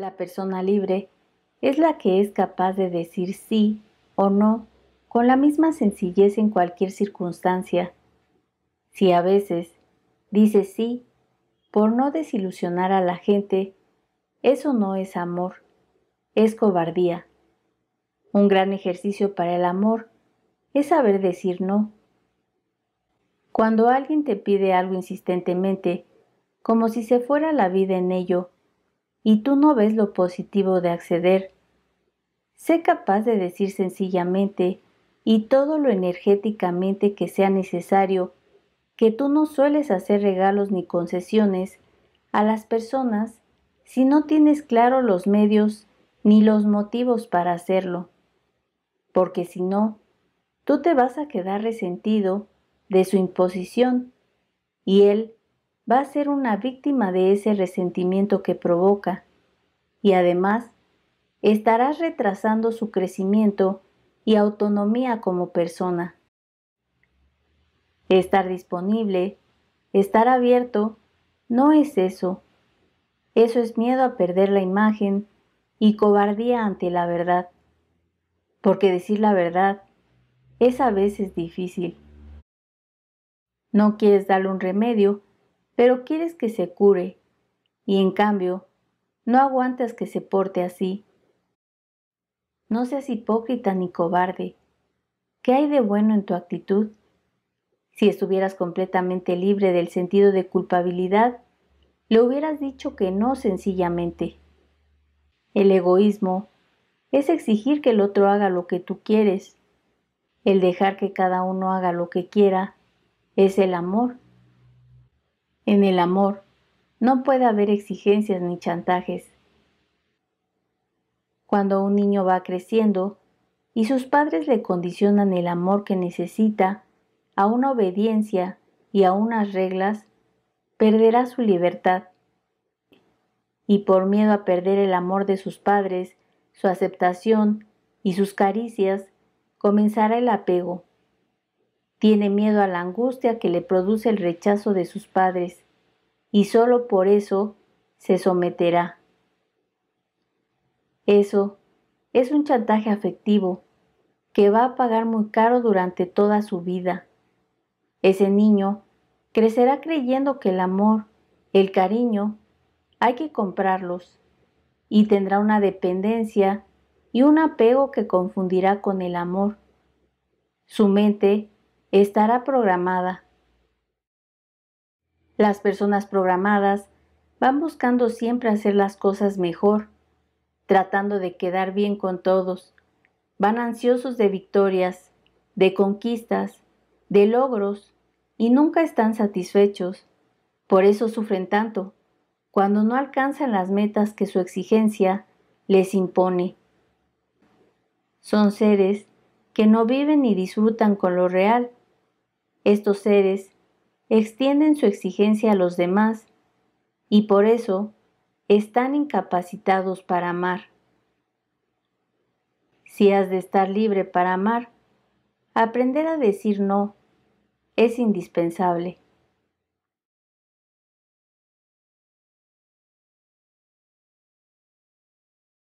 La persona libre es la que es capaz de decir sí o no con la misma sencillez en cualquier circunstancia. Si a veces dice sí por no desilusionar a la gente, eso no es amor, es cobardía. Un gran ejercicio para el amor es saber decir no. Cuando alguien te pide algo insistentemente, como si se fuera la vida en ello, y tú no ves lo positivo de acceder, sé capaz de decir sencillamente y todo lo energéticamente que sea necesario que tú no sueles hacer regalos ni concesiones a las personas si no tienes claro los medios ni los motivos para hacerlo, porque si no, tú te vas a quedar resentido de su imposición y él va a ser una víctima de ese resentimiento que provoca y además estarás retrasando su crecimiento y autonomía como persona. Estar disponible, estar abierto, no es eso. Eso es miedo a perder la imagen y cobardía ante la verdad. Porque decir la verdad es a veces difícil. No quieres darle un remedio, pero quieres que se cure, y en cambio, no aguantas que se porte así. No seas hipócrita ni cobarde. ¿Qué hay de bueno en tu actitud? Si estuvieras completamente libre del sentido de culpabilidad, le hubieras dicho que no sencillamente. El egoísmo es exigir que el otro haga lo que tú quieres. El dejar que cada uno haga lo que quiera es el amor. En el amor no puede haber exigencias ni chantajes. Cuando un niño va creciendo y sus padres le condicionan el amor que necesita a una obediencia y a unas reglas, perderá su libertad. Y por miedo a perder el amor de sus padres, su aceptación y sus caricias, comenzará el apego. Tiene miedo a la angustia que le produce el rechazo de sus padres y solo por eso se someterá. Eso es un chantaje afectivo que va a pagar muy caro durante toda su vida. Ese niño crecerá creyendo que el amor, el cariño, hay que comprarlos y tendrá una dependencia y un apego que confundirá con el amor. Su mente estará programada. Las personas programadas van buscando siempre hacer las cosas mejor, tratando de quedar bien con todos. Van ansiosos de victorias, de conquistas, de logros y nunca están satisfechos. Por eso sufren tanto, cuando no alcanzan las metas que su exigencia les impone. Son seres que no viven ni disfrutan con lo real, estos seres extienden su exigencia a los demás y por eso están incapacitados para amar. Si has de estar libre para amar, aprender a decir no es indispensable.